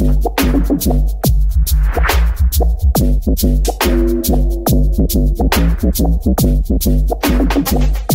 Thank you.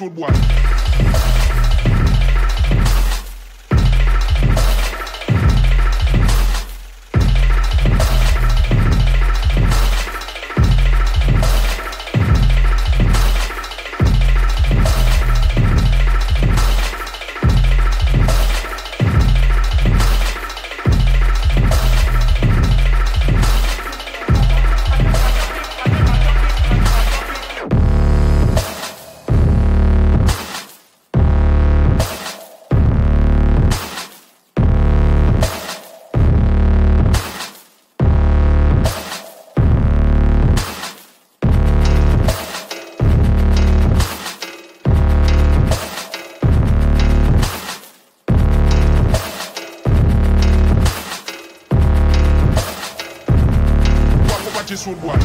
Would 1. this one.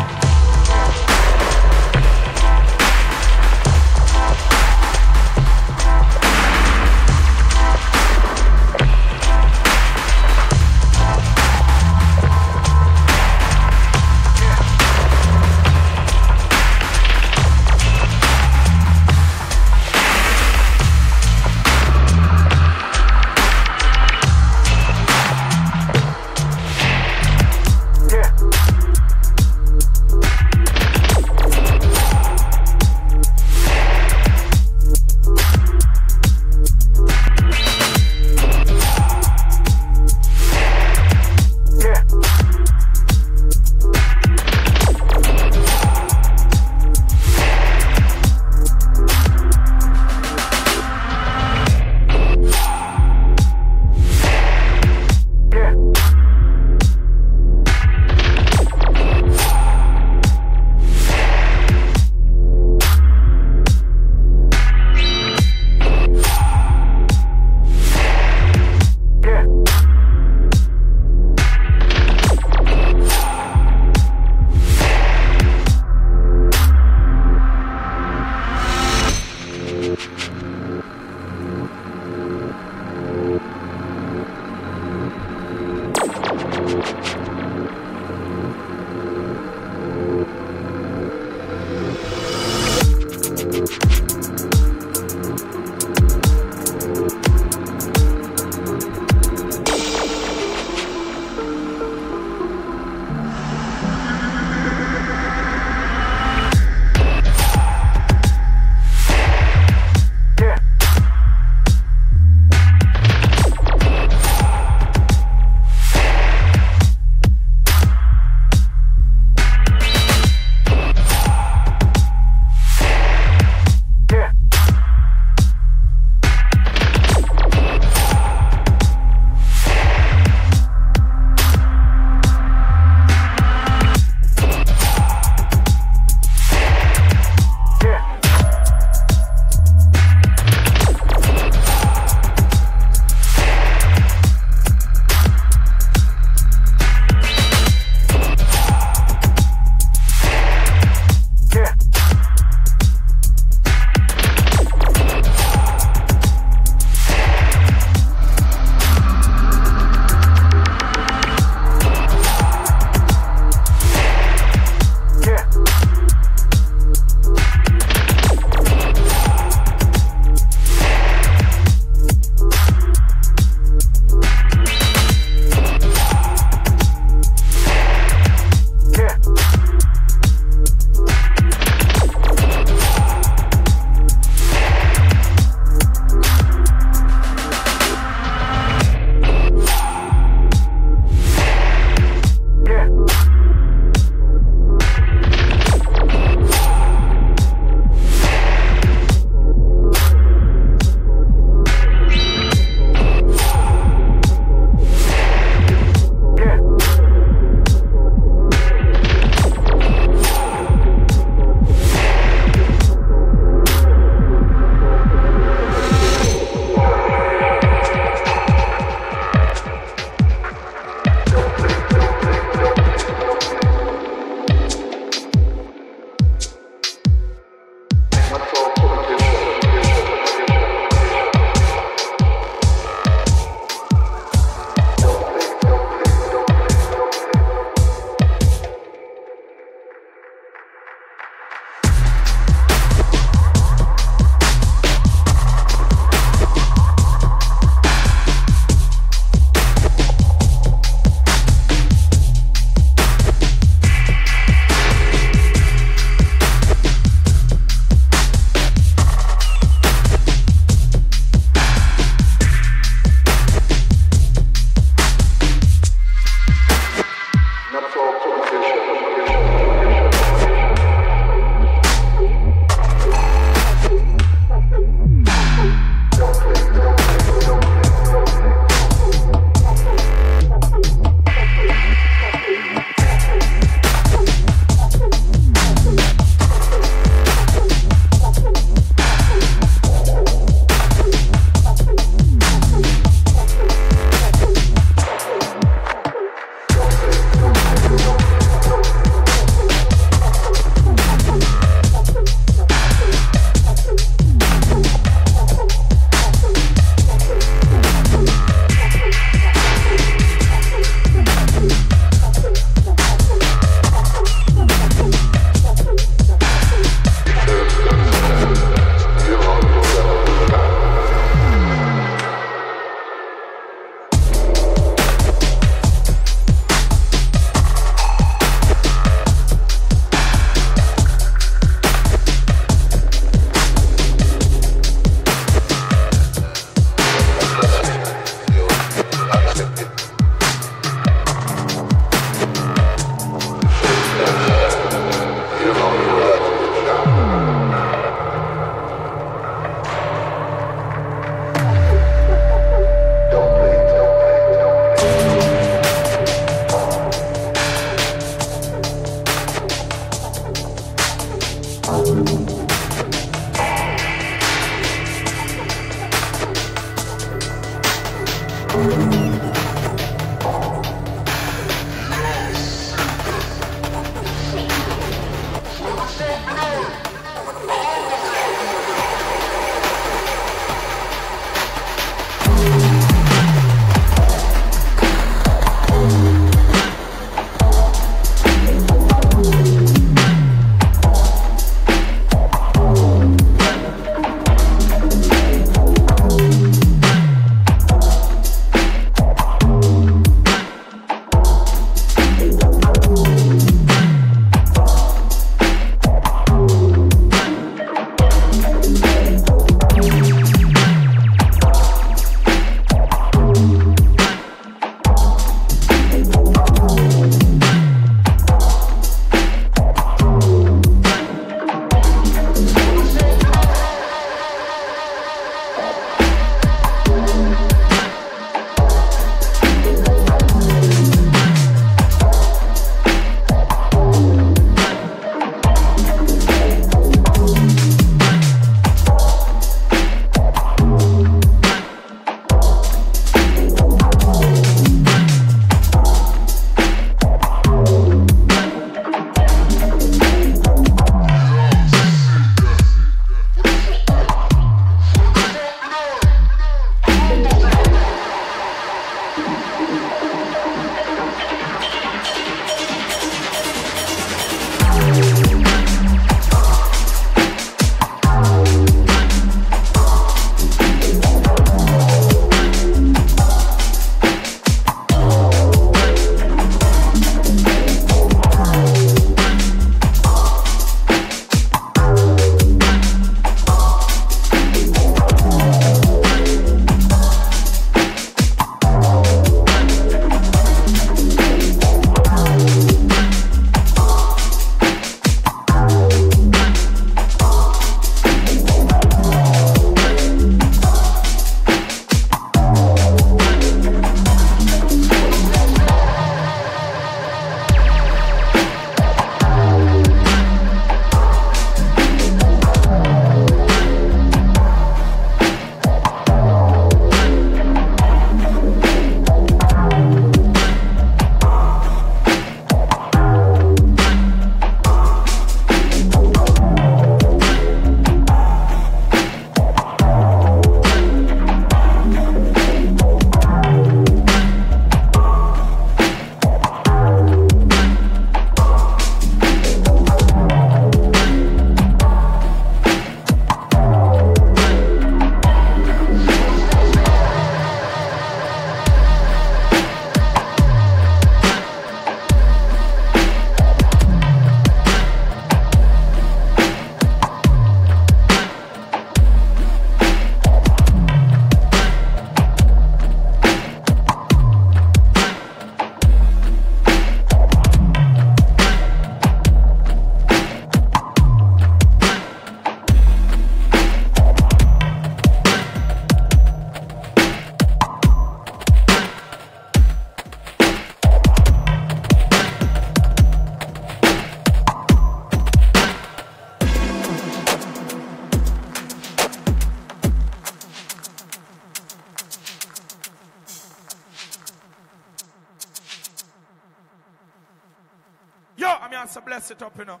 It up,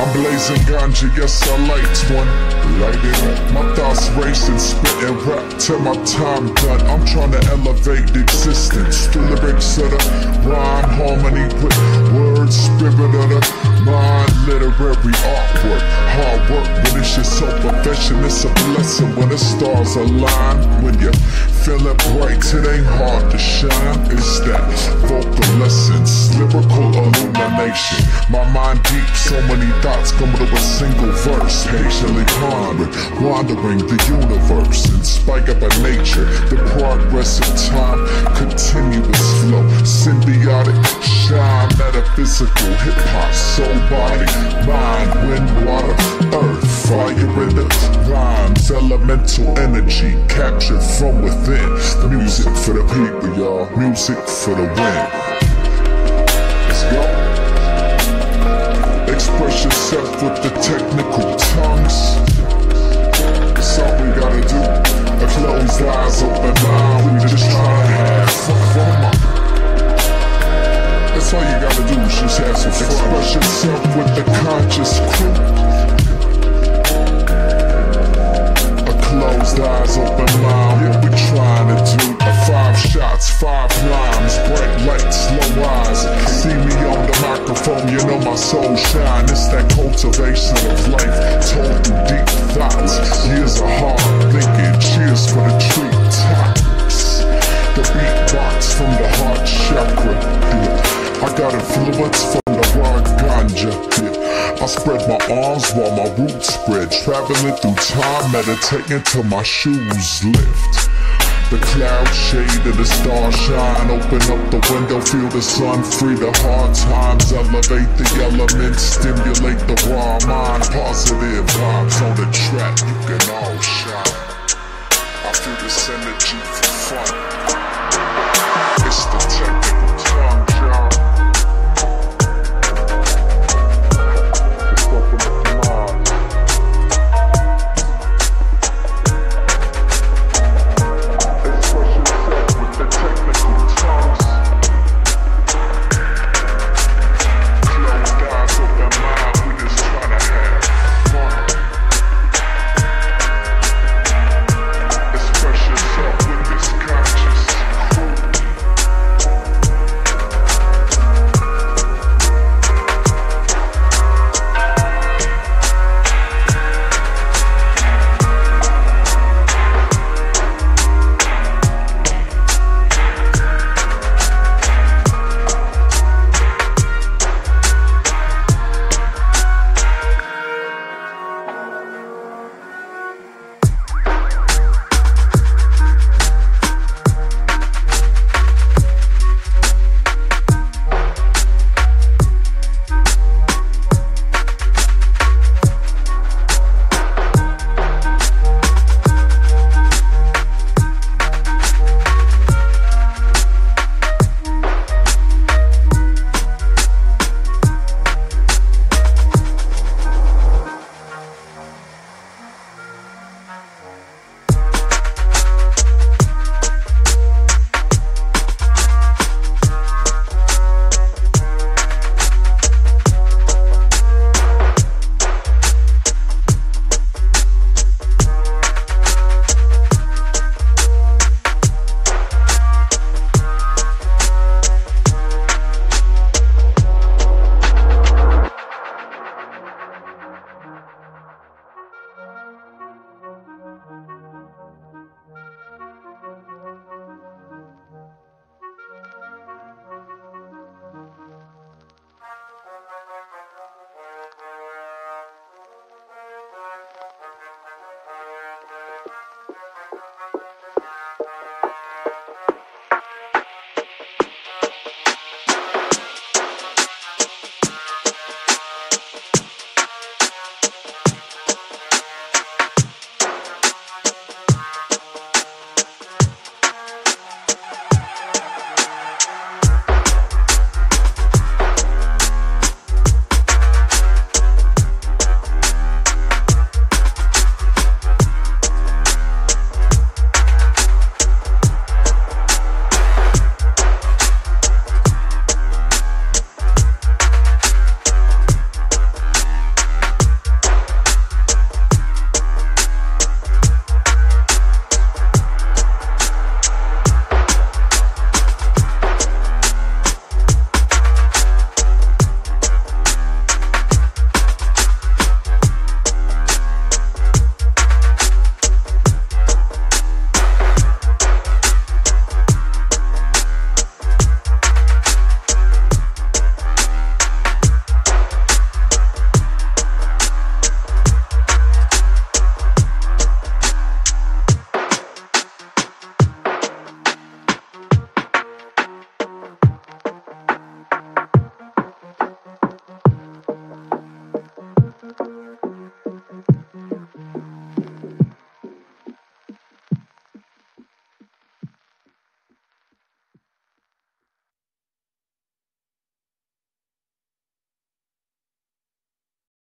I'm blazing ganja, yes I light one. Light it. My thoughts racing, spitting rap till my time done. I'm trying to elevate existence. The lyrics of the rhyme, harmony with words, spirit of the mind, literary artwork. Hard work when it's your soul profession. It's a blessing when the stars align. When you're feeling bright, it ain't hard to shine. It's that vocal essence, lyrical illumination. My mind deep, so many thoughts come to a single verse. Patiently pondering, wandering the universe. Inspired by nature, the progress of time, continuous flow, symbiotic, shine, metaphysical, hip hop, soul, body, mind, wind, water, earth, fire in the rhymes, elemental energy captured from within. Music for the people, y'all. Music for the win. Let's go. Express yourself with the technical tongues. That's all we gotta do. A closed eyes, open mind. We just try to have fun. That's all you gotta do is just have some fun. Express yourself with the conscious crew. A closed eyes, open mind. What we trying to do? A five shots, five rhymes, bright lights, slow eyes. See me on the microphone, you know my soul shine. It's that cultivation of life, told through deep thoughts. Years of hard thinking. Cheers for the treat. The beatbox from the heart chakra. I got influence from the raw ganja. Yeah. I spread my arms while my roots spread. Traveling through time, meditating till my shoes lift. The cloud shade and the star shine. Open up the window, feel the sun free the hard times. Elevate the elements, stimulate the raw mind. Positive vibes on the track, you can all shine. I feel this energy for fun.